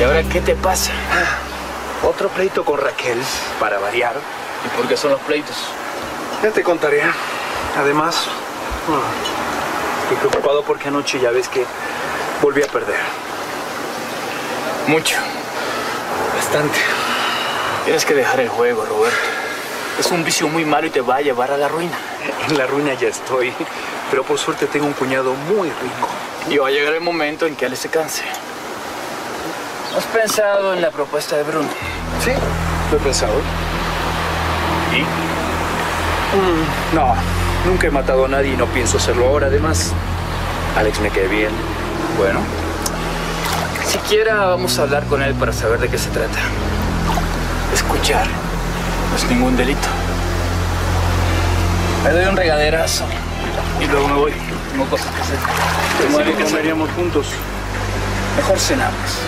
¿Y ahora qué te pasa? Otro pleito con Raquel, para variar. ¿Y por qué son los pleitos? Ya te contaré. Además, mm, estoy preocupado porque anoche ya ves que volví a perder. Mucho. Bastante. Tienes que dejar el juego, Roberto. Es un vicio muy malo y te va a llevar a la ruina. En la ruina ya estoy. Pero por suerte tengo un cuñado muy rico. Y va a llegar el momento en que él se canse. ¿Has pensado en la propuesta de Bruno? Sí, lo he pensado. ¿Y? Mm, no, nunca he matado a nadie y no pienso hacerlo ahora. Además, Alex me cae bien. Bueno. Siquiera vamos a hablar con él para saber de qué se trata. Escuchar no es ningún delito. Me doy un regaderazo y luego me voy. Tengo cosas que hacer. Pensé que comeríamos juntos. Mejor cenamos.